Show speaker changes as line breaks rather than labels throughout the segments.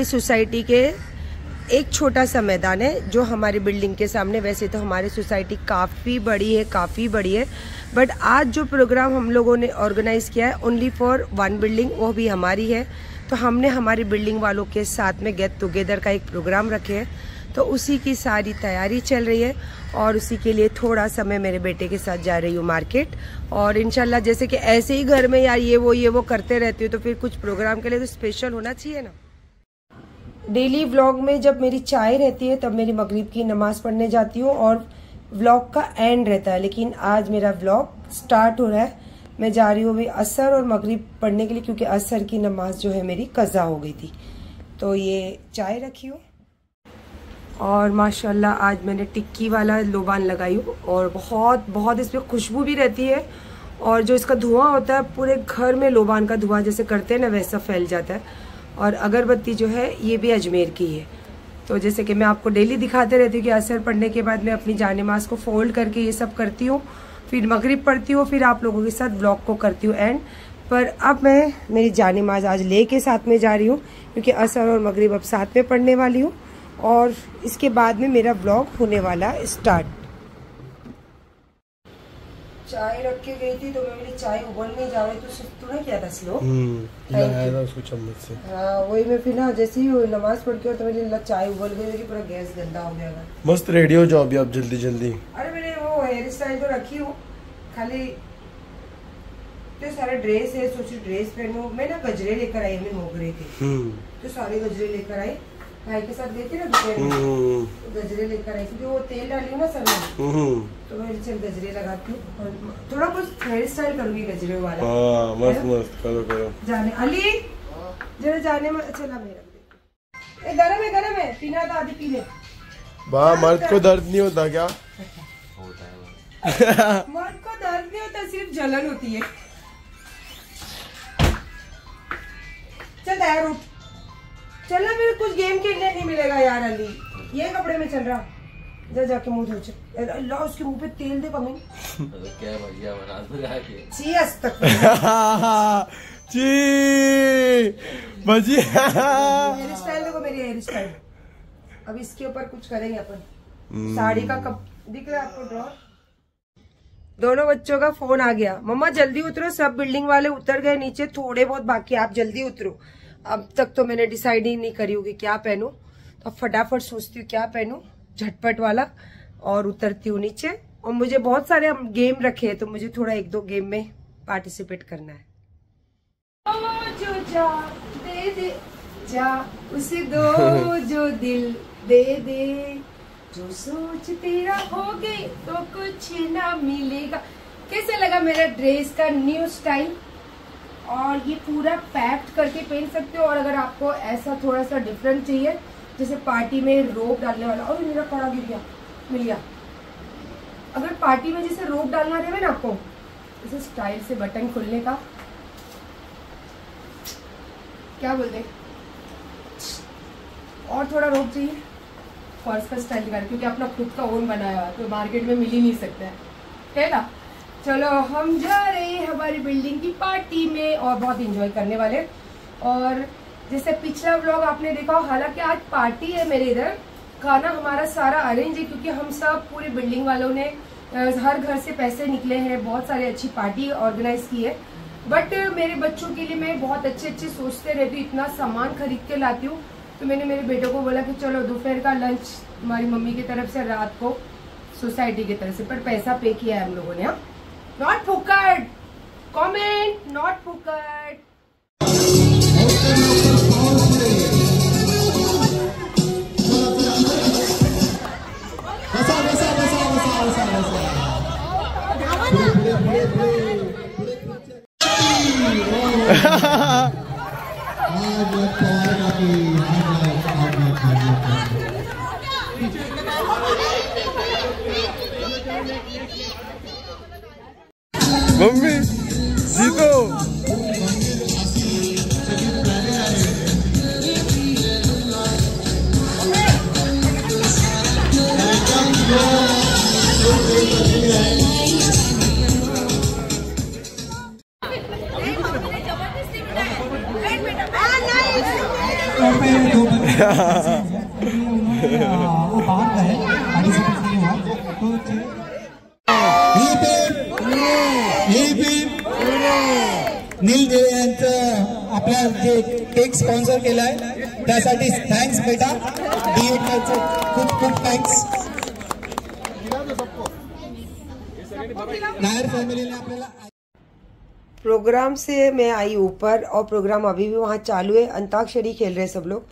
हमारी सोसाइटी के एक छोटा सा मैदान है, जो हमारी बिल्डिंग के सामने। वैसे तो हमारी सोसाइटी काफ़ी बड़ी है, काफ़ी बड़ी है बट आज जो प्रोग्राम हम लोगों ने ऑर्गेनाइज किया है ओनली फॉर वन बिल्डिंग वो भी हमारी है। तो हमने हमारी बिल्डिंग वालों के साथ में गेट टुगेदर का एक प्रोग्राम रखे है। तो उसी की सारी तैयारी चल रही है, और उसी के लिए थोड़ा समय मेरे बेटे के साथ जा रही हूँ मार्केट और इनशाला जैसे कि ऐसे ही घर में यार ये वो ये वो करते रहती हूँ तो फिर कुछ प्रोग्राम के लिए तो स्पेशल होना चाहिए ना। डेली व्लॉग में जब मेरी चाय रहती है, तब मेरी मगरिब की नमाज़ पढ़ने जाती हूँ और व्लॉग का एंड रहता है। लेकिन आज मेरा व्लॉग स्टार्ट हो रहा है। मैं जा रही हूँ अभी असर और मगरिब पढ़ने के लिए, क्योंकि असर की नमाज़ जो है मेरी कज़ा हो गई थी। तो ये चाय रखी हूँ। और माशाल्लाह, आज मैंने टिक्की वाला लोबान लगाई हूँ और बहुत बहुत इसमें खुशबू भी रहती है। और जो इसका धुआँ होता है, पूरे घर में लोबान का धुआँ जैसे करते हैं ना, वैसा फैल जाता है। और अगरबत्ती जो है, ये भी अजमेर की है। तो जैसे कि मैं आपको डेली दिखाते रहती हूँ कि असर पढ़ने के बाद मैं अपनी जानेमाज को फोल्ड करके ये सब करती हूँ। फिर मगरिब पढ़ती हूँ, फिर आप लोगों के साथ ब्लॉग को करती हूँ। एंड पर अब मैं मेरी जानेमाज आज ले के साथ में जा रही हूँ, क्योंकि असर और मगरिब अब साथ में पढ़ने वाली हूँ। और इसके बाद में मेरा ब्लॉग होने वाला स्टार्ट चाय रख के गई थी तो मैं मेरी चाय उबलने जा रही तो सिर्फ़ तूने किया था स्लो
लगाया था उसको चम्मच से।
हाँ वही मैं फिर ना जैसे ही नमाज़ पढ़ के और तो मेरी चाय उबल गई होगी पूरा गैस गंदा हो गया था।
मस्त रेडी हो जाओ अभी आप जल्दी जल्दी।
अरे मैंने वो हेयर स्टाइल तो रखी हूँ खाली तो सारे ड्रेस है सोची ड्रेस पहनूं। मैं ना गजरे लेकर आई हमें मोगरे के।
हम्म।
तो सारे गजरे लेकर आई। भाई के साथ गई थी ना दोपहर में।
हम्म।
तो गजरे लेकर आई क्योंकि वो तेल डाली ना सर में।
हम्म।
तो मैं चल गजरे लगाती हूँ थोड़ा कुछ हेयर स्टाइल करूँगी गजरे वाला।
हाँ मस्त मस्त करो करो।
जाने अली जरा जाने में चला मेरा ए गरम है गरम है। पीना था आधी पी ले।
वाह मर्द को दर्द नहीं होता क्या?
होता है मर्द को दर्द नहीं होता सिर्फ़ जलन होती है। चल तैयार उठ चल ना फिर कुछ गेम खेलने नहीं मिलेगा यार अली। ये कपड़े में चल रहा। जा जाके मुँह धो अल्लाह उसके मुँह पे तेल दे पमी
क्या भजिया बना
आज तक।
जी। भजिया
हेयर स्टाइल देखो मेरी हेयर स्टाइल अब इसके ऊपर कुछ करेंगे अपन। साड़ी का कप दिख रहा है आपको ड्रॉ दोनों बच्चों का फ़ोन आ गया। मम्मा जल्दी उतरो सब बिल्डिंग वाले उतर गए नीचे थोड़े बहुत बाकी आप जल्दी उतरो। अब तक तो मैंने डिसाइड ही नहीं करी होगी क्या पहनूं। तो अब फटाफट सोचती हूँ क्या पहनूं झटपट वाला और उतरती हूँ नीचे। और मुझे बहुत सारे हम गेम रखे हैं तो मुझे थोड़ा एक दो गेम में पार्टिसिपेट करना है। जो जा दे दे जा उसे दो जो दिल दे दे। जो सोच तेरा होगे तो कुछ ना मिलेगा। कैसे लगा मेरा ड्रेस का न्यू स्टाइल और ये पूरा पैक्ड करके पहन सकते हो और अगर आपको ऐसा थोड़ा सा डिफरेंट चाहिए, जैसे पार्टी में रोप डालने वाला और मेरा कड़ा गिर गया, मिल गया। अगर पार्टी में जैसे रोप डालना रहे ना आपको जैसे स्टाइल से बटन खोलने का। क्या बोलते और थोड़ा रोप चाहिए। फ़र्स्ट का स्टाइल निकाल क्योंकि अपना खुद का ओन बनाया हुआ है तो मार्केट में मिल ही नहीं सकता है ना? चलो हम जा रहे हैं हमारी बिल्डिंग की पार्टी में और बहुत इंजॉय करने वाले और जैसे पिछला व्लॉग आपने देखा हो, हालाँकि आज पार्टी है मेरे इधर। खाना हमारा सारा अरेंज है क्योंकि हम सब पूरे बिल्डिंग वालों ने हर घर से पैसे निकले हैं बहुत सारी अच्छी पार्टी ऑर्गेनाइज की है। बट मेरे बच्चों के लिए मैं बहुत अच्छे अच्छे सोचते रहती हूँ इतना सामान खरीद के लाती हूँ। तो मैंने मेरे बेटे को बोला कि चलो दोपहर का लंच हमारी मम्मी की तरफ़ से रात को सोसाइटी की तरफ़ से पर पैसा पे किया है हम लोगों ने नॉट फुकट कमेंट नॉट फुकट
मम्मी जीतो
મમ્મી સીધો ઓ બહાર ગયે આજે સમજ નહીં हुआ તો जे केक स्पॉन्सर बेटा. नायर
प्रोग्राम से मैं आई ऊपर और प्रोग्राम अभी भी वहाँ चालू है। अंताक्षरी खेल रहे सब लोग।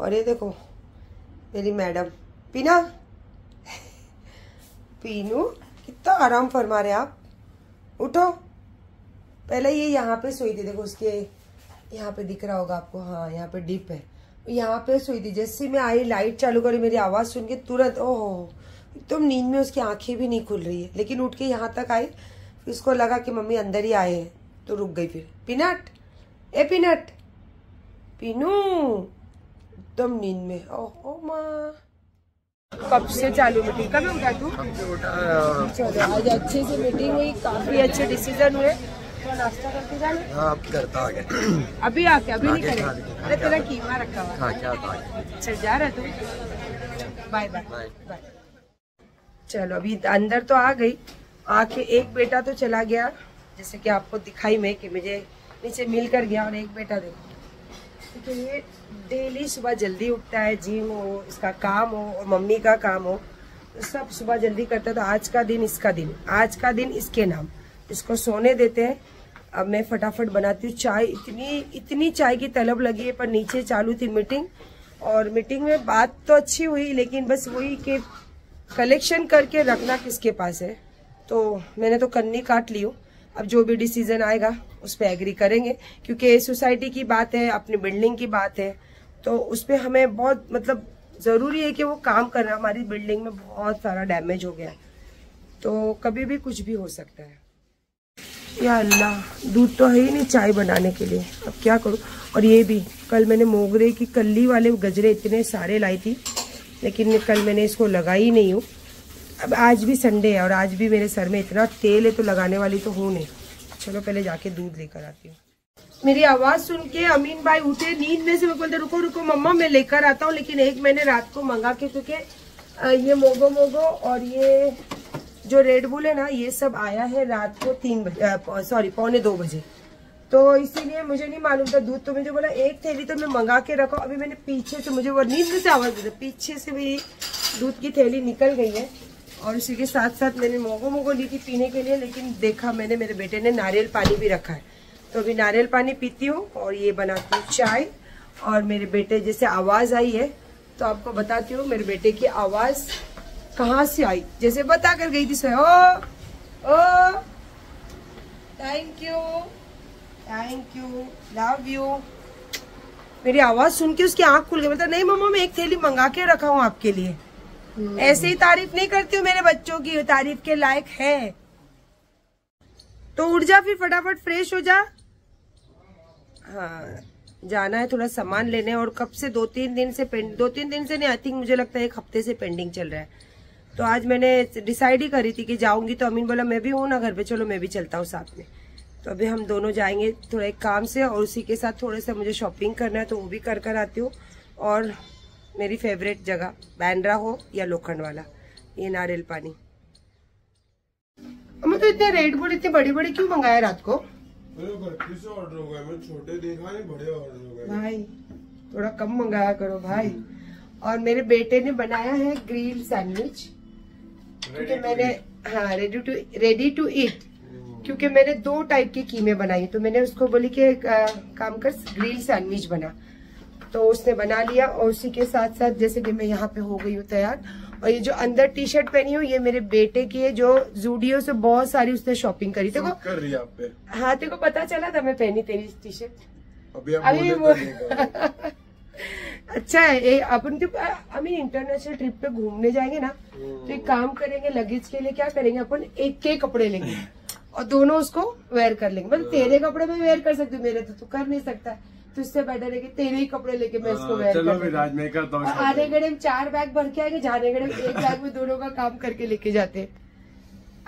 और ये देखो, मेरी मैडम। पीना? पीनू, कितना आराम फरमा रहे आप। उठो। पहले ये यहाँ पे सोई थी देखो उसके यहाँ पे दिख रहा होगा आपको हाँ यहाँ पे डिप है। यहाँ पे सोई थी जैसे मैं आई लाइट चालू करी मेरी आवाज़ सुन के तुरंत ओहो एकदम नींद में उसकी आँखें भी नहीं खुल रही है। लेकिन उठ के यहाँ तक आई उसको लगा कि मम्मी अंदर ही आए हैं तो रुक गई फिर। पीनट ए पीनट पीनू एकदम नींद में ओहो माँ। कब से चालू मीटिंग कब उठा तू? अच्छे से मीटिंग हुई काफ़ी अच्छे डिसीज़न हुए। नाश्ता करके जाने।
आप करता आ
अभी आके अभी नहीं करेंगे। अरे तेरा कीमा रखा हुआ
हाँ। क्या था
चल जा रहा तू। Bye bye. बाय। चलो अभी अंदर तो आ गई। आके एक बेटा तो चला गया। जैसे कि आपको दिखाई में कि मुझे नीचे मिल कर गया और एक बेटा देखो। क्योंकि ये डेली सुबह जल्दी उठता है जिम हो इसका काम हो और मम्मी का काम हो। सब सुबह जल्दी करता है तो आज का दिन इसका दिन। आज का दिन इसके नाम। इसको सोने देते हैं। अब मैं फटाफट बनाती हूँ। चाय, इतनी इतनी चाय की तलब लगी है, पर नीचे चालू थी मीटिंग। और मीटिंग में बात तो अच्छी हुई, लेकिन बस वही कि कलेक्शन करके रखना किसके पास है। तो मैंने तो कन्नी काट ली हूँ। अब जो भी डिसीज़न आएगा, उस पर एग्री करेंगे। क्योंकि सोसाइटी की बात है, अपनी बिल्डिंग की बात है। तो उस पर हमें बहुत मतलब ज़रूरी है कि वो काम करना हमारी बिल्डिंग में बहुत सारा डैमेज हो गया। तो कभी भी कुछ भी हो सकता है। या अल्लाह, दूध तो है ही नहीं चाय बनाने के लिए। अब क्या करूँ? और ये भी, कल मैंने मोगरे की कल्ली वाले गजरे इतने सारे लाई थी, लेकिन कल मैंने इसको लगाई नहीं हूँ। अब आज भी संडे है और आज भी मेरे सर में इतना तेल है तो लगाने वाली तो हूँ नहीं। चलो पहले जाके दूध लेकर आती हूँ। मेरी आवाज़ सुन के अमीन भाई उठे, नींद में से मैं बोलते, रुको रुको, मम्मा, मैं लेकर आता हूँ। लेकिन एक मैंने रात को मंगा के, क्योंकि ये मोगो मोगो और ये जो रेड बुल है ना ये सब आया है रात को तीन बजे सॉरी पौने दो बजे। तो इसीलिए मुझे नहीं मालूम था दूध तो मुझे बोला एक थैली तो मैं मंगा के रखा। अभी मैंने पीछे से मुझे वो नींद से आवाज़ दी थी, पीछे से भी दूध की थैली निकल गई है। और उसी के साथ साथ मैंने मोगो मोगो ली थी पीने के लिए लेकिन देखा मैंने मेरे बेटे ने नारियल पानी भी रखा है। तो अभी नारियल पानी पीती हूँ और ये बनाती हूँ चाय। और मेरे बेटे जैसे आवाज़ आई है तो आपको बताती हूँ मेरे बेटे की आवाज़ कहाँ से आई? जैसे बता कर गई थी सो ओ ओ। Thank you thank you love you मेरी आवाज़ सुन के उसकी आँख खुल गई। मतलब नहीं मम्मा मैं एक थैली मंगा के रखा हूँ आपके लिए। ऐसे ही तारीफ़ नहीं करती हूँ मेरे बच्चों की। तारीफ़ के लायक है। तो उठ जा फिर फटाफट फ्रेश हो जा। हाँ जाना है थोड़ा सामान लेने और कब से दो तीन दिन से पेंड दो तीन दिन से नहीं आई थिंक मुझे लगता है एक हफ़्ते से पेंडिंग चल रहा है। तो आज मैंने डिसाइड ही करी थी कि जाऊँगी तो अमीन बोला मैं भी हूँ ना घर पे चलो मैं भी चलता हूँ साथ में। तो अभी हम दोनों जाएँगे थोड़ा एक काम से और उसी के साथ थोड़े से मुझे शॉपिंग करना है तो वो भी कर कर आती हूँ। और मेरी फेवरेट जगह बैंड्रा हो या लोखंड वाला ये नारियल पानी। मैं तो इतने रेड बुल इतने बड़ी बड़े क्यों मंगाया रात को?
ऑर्डर हो गए मैं छोटे देखा नहीं बड़े ऑर्डर हो गए।
भाई थोड़ा कम मंगाया करो भाई। और मेरे बेटे ने बनाया है ग्रिल सैंडविच क्योंकि मैंने हाँ ready to ready to eat क्योंकि मैंने दो टाइप की कीमे बनाई तो मैंने उसको बोली कि काम कर ग्रिल सैंडविच बना। तो उसने बना लिया और उसी के साथ साथ जैसे कि मैं यहाँ पे हो गई हूँ तैयार। और ये जो अंदर टी शर्ट पहनी हूँ ये मेरे बेटे की है जो जूडियो से बहुत सारी उसने शॉपिंग करी। देखो
कर रही आप पे।
हाँ तेरे को पता चला था मैं पहनी तेरी टी शर्ट
अभी
अभी वो। अच्छा है ये अपन तो हम इंटरनेशनल ट्रिप पे घूमने जाएँगे ना तो एक काम करेंगे लगेज के लिए क्या करेंगे अपन एक के कपड़े लेंगे और दोनों उसको वेयर कर लेंगे। मतलब तेरे कपड़े में वेयर कर सकती हूँ मेरे तो तू कर नहीं सकता। तो इससे बेटर है कि तेरे ही कपड़े लेके मैं इसको वेयर
चलो
हूँ।
आज मैं करता हूँ।
आने गड़े में चार बैग भर के आएँगे जाने गड़े में एक बैग में दोनों का काम करके लेके जाते हैं।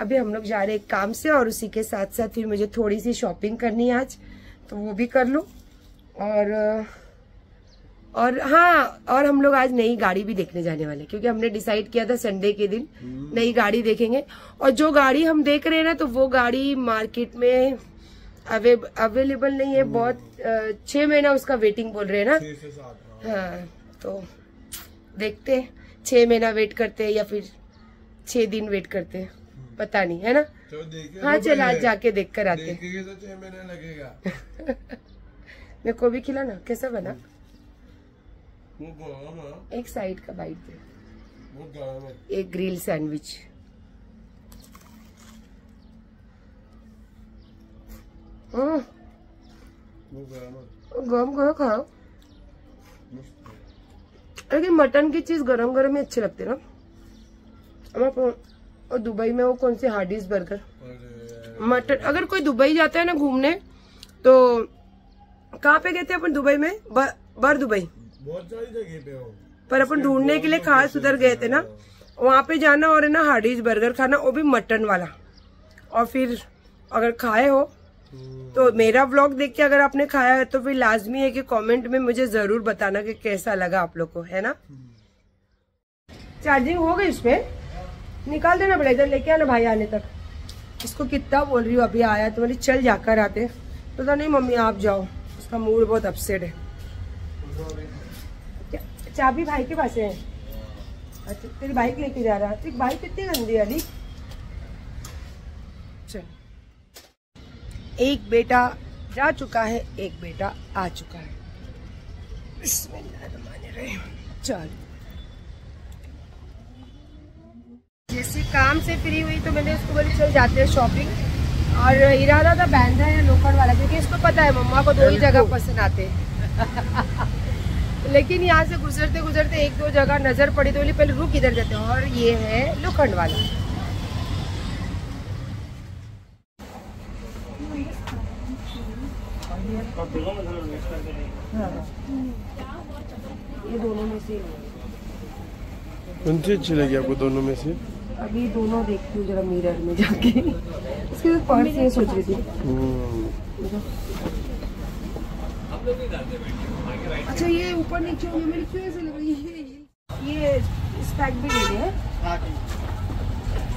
अभी हम लोग जा रहे हैं एक काम से और उसी के साथ साथ फिर मुझे थोड़ी सी शॉपिंग करनी है आज तो वो भी कर लूँ। और और हाँ और हम लोग आज नई गाड़ी भी देखने जाने वाले क्योंकि हमने डिसाइड किया था संडे के दिन नई गाड़ी देखेंगे। और जो गाड़ी हम देख रहे हैं ना तो वो गाड़ी मार्केट में अवेलेबल नहीं है बहुत छह महीना उसका वेटिंग बोल रहे हैं ना?
हाँ।
हाँ तो देखते हैं छह महीना वेट करते हैं या फिर छह दिन वेट करते हैं पता नहीं है ना?
तो
हाँ चल आज जाके देख कर आते हैं।
तो छह महीने लगेगा।
मेरे को भी खिला ना कैसा बना? एक साइड का बाइट दे। एक ग्रिल सैंडविच। हम्म,
गरम
गरम खाओ। लेकिन मटन की चीज़ गरम गरम ही अच्छी लगती है ना। और दुबई में वो कौन सी हार्डीज बर्गर? मटन अगर कोई दुबई जाता है ना घूमने तो कहाँ पे गए थे अपन दुबई में? बर, बर दुबई।
बहुत सारी जगह पे हो।
पर अपन ढूँढने के लिए खास उधर गए थे ना वहाँ पे जाना और है ना हार्डीज बर्गर खाना वो भी मटन वाला। और फिर अगर खाए हो तो मेरा व्लॉग देख के अगर आपने खाया है तो फिर लाजमी है कि कमेंट में मुझे ज़रूर बताना कि कैसा लगा आप लोग को है ना? चार्जिंग हो गई उसमें निकाल देना पड़ेगा इधर लेके आना भाई आने तक। इसको कितना बोल रही हूँ अभी आया तो बोली चल जाकर आते तो नहीं मम्मी आप जाओ उसका मूड बहुत अपसेट है। क्या चाबी भाई के पास है। अच्छा तेरी बाइक लेके जा रहा है। तेरी बाइक कितनी गंदी है अली? चल। एक बेटा जा चुका है एक बेटा आ चुका है। चल। जैसे काम से फ्री हुई तो मैंने उसको बोली चल जाते हैं शॉपिंग और इरादा था बैंड्रा या लोखंड वाला क्योंकि इसको पता है मम्मा को दो ही जगह पसंद आते हैं। लेकिन यहाँ से गुजरते गुजरते एक दो जगह नज़र पड़ी तो बोली पहले रुक इधर जाते हैं। और ये है लोखंड वाला। हाँ। ये दोनों में से
कौन सी अच्छी लगी आपको दोनों में से?
अभी दोनों देखती हूँ जरा मिरर में जाके। उसके बाद पर्स ये सोच रही थी। अच्छा ये ऊपर नीचे होंगे मेरी क्यों ऐसे लग रही है? ये इस पैक भी ले लिया है।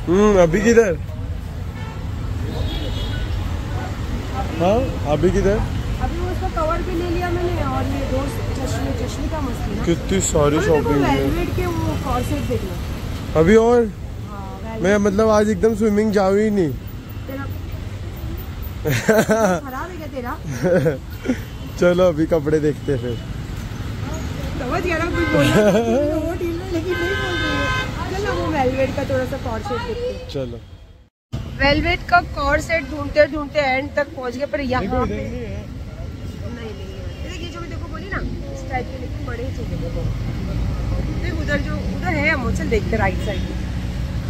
हम्म अभी किधर? हाँ अभी किधर?
अभी वो उसका कवर भी ले लिया मैंने और ये दो चश्मे चश्मे का मस्ती
कितनी सारी शॉपिंग है।
वेलवेट के वो कॉर्सेट देखना
अभी और?
हाँ
मैं मतलब आज एकदम स्विमिंग जाऊँ ही नहीं।
तेरा खराब है क्या तेरा?
चलो अभी कपड़े देखते फिर।
समझ गया ना कुछ बोला वो ढील में लेकिन नहीं बोल रही है। चल वो वेलवेट का थोड़ा सा कॉर्सेट देखते हैं।
चलो।
वेलवेट का कॉर्ड सेट ढूंढते ढूंढते एंड तक पहुँच गए पर यहाँ पे नहीं नहीं है। जो मैं देखो बोली ना इस टाइप के लेकिन बड़े ही चाहिए देखो। देख उधर जो उधर है हम चल देखते right side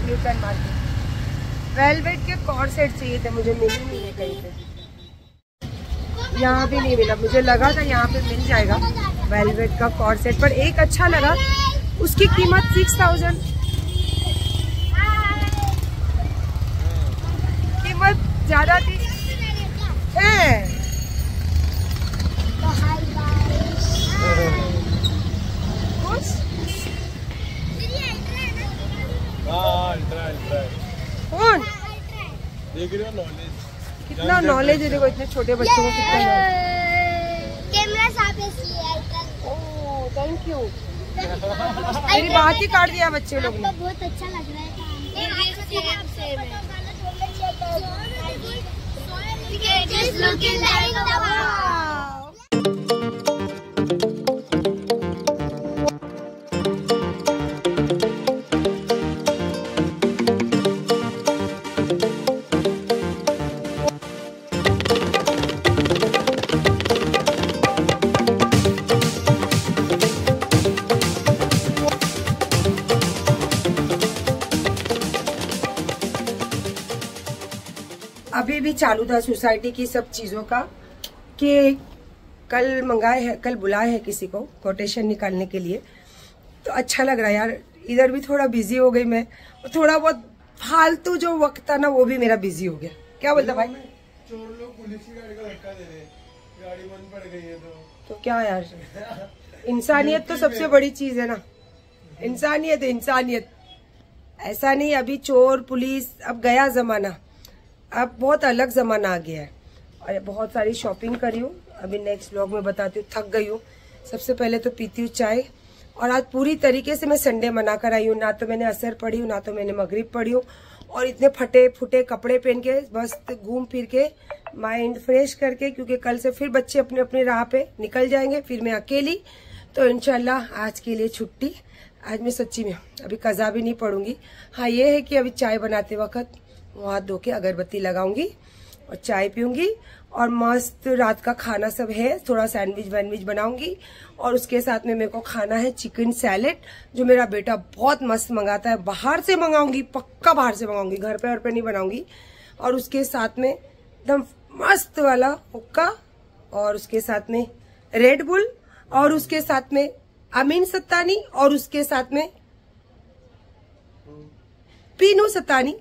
New Market velvet के। कॉर्ड सेट चाहिए थे मुझे मिल ही नहीं है कहीं पे। यहाँ भी नहीं मिला। मुझे लगा था यहाँ पे मिल जाएगा वेलवेट का कॉर्ड सेट पर एक अच्छा लगा। उसकी कीमत सिक्स थाउज़ेंड कीमत ज़्यादा थी। कौन?
देख रहे हो नॉलेज
कितना नॉलेज है देखो इतने छोटे बच्चों को कितना
कैमरा साफ़ है इसलिए
थैंक यू
मेरी
मेरी बात ही काट दिया बच्चे लोग ने
बहुत अच्छा लग रहा है
अभी भी चालू था सोसाइटी की सब चीज़ों का, कि कल मंगाए है, कल बुलाए है किसी को कोटेशन निकालने के लिए। तो अच्छा लग रहा है यार, इधर भी थोड़ा बिज़ी हो गई मैं। थोड़ा बहुत फालतू जो वक्त था ना, वो भी मेरा बिज़ी हो गया। क्या बोलता भाई?
चोर लोग पुलिस की गाड़ी का धक्का दे रहे गाड़ी बंद पड़ गई है तो
तो क्या यार? इंसानियत तो सबसे बड़ी चीज़ है ना। इंसानियत इंसानियत। ऐसा नहीं, अभी चोर, पुलिस, अब गया जमाना। अब बहुत अलग जमाना आ गया है। और बहुत सारी शॉपिंग करी हूँ। अभी नेक्स्ट ब्लॉग में बताती हूँ, थक गई हूँ। सबसे पहले तो पीती हूँ चाय। और आज पूरी तरीके से मैं संडे मना कर आई हूँ। ना तो मैंने असर पढ़ी हूँ, ना तो मैंने मगरिब पढ़ी हूँ। और इतने फटे फुटे कपड़े पहन के बस घूम फिर के माइंड फ्रेश करके, क्योंकि कल से फिर बच्चे अपने अपने राह पे निकल जाएँगे, फिर मैं अकेली। तो इनशाला आज के लिए छुट्टी। आज मैं सच्ची में, अभी कज़ा भी नहीं पढ़ूँगी। हाँ ये है कि अभी चाय बनाते वक्त हाथ धो के अगरबत्ती लगाऊँगी और चाय पीऊँगी और मस्त रात का खाना सब है, थोड़ा सैंडविच वैंडविच बनाऊँगी और उसके साथ में मेरे को खाना है चिकन सैलेड जो मेरा बेटा बहुत मस्त मंगाता है। बाहर से मंगाऊँगी, पक्का बाहर से मंगाऊँगी, घर पे और पे नहीं बनाऊँगी। और उसके साथ में एकदम मस्त वाला हुक्का और उसके साथ में रेड बुल और उसके साथ में अमीन सत्तानी और उसके साथ में पीनू सत्तानी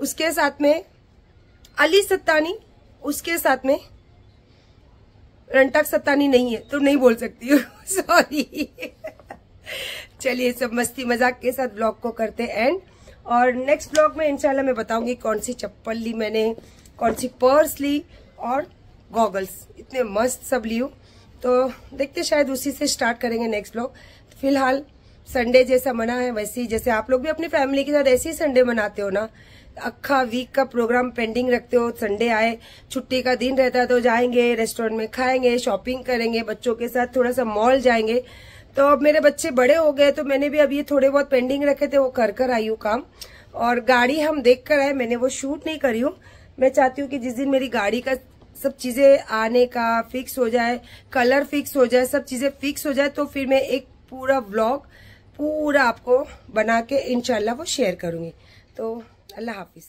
उसके साथ में अली सत्तानी, उसके साथ में रंटक सत्तानी नहीं है तो नहीं बोल सकती सॉरी चलिए, सब मस्ती मज़ाक के साथ ब्लॉग को करते एंड और नेक्स्ट ब्लॉग में इंशाल्लाह मैं बताऊँगी कौन सी चप्पल ली मैंने, कौन सी पर्स ली और गॉगल्स इतने मस्त सब ली तो देखते शायद उसी से स्टार्ट करेंगे नेक्स्ट ब्लॉग फ़िलहाल संडे जैसा मना है, वैसे ही जैसे आप लोग भी अपनी फैमिली के साथ ऐसे ही संडे मनाते हो ना? अक्खा वीक का प्रोग्राम पेंडिंग रखते हो संडे आए, छुट्टी का दिन रहता है तो जाएँगे रेस्टोरेंट में खाएँगे शॉपिंग करेंगे, बच्चों के साथ थोड़ा सा मॉल जाएँगे। तो अब मेरे बच्चे बड़े हो गए तो मैंने भी अब ये थोड़े बहुत पेंडिंग रखे थे, वो कर कर आई हूँ काम। और गाड़ी हम देख कर आए, मैंने वो शूट नहीं करी हूँ। मैं चाहती हूँ कि जिस दिन मेरी गाड़ी का सब चीज़ें आने का फिक्स हो जाए कलर फिक्स हो जाए, सब चीज़ें फिक्स हो जाए तो फिर मैं एक पूरा व्लॉग पूरा आपको बना के इनशाला वो शेयर करूँगी। तो अल्लाह हाफिज।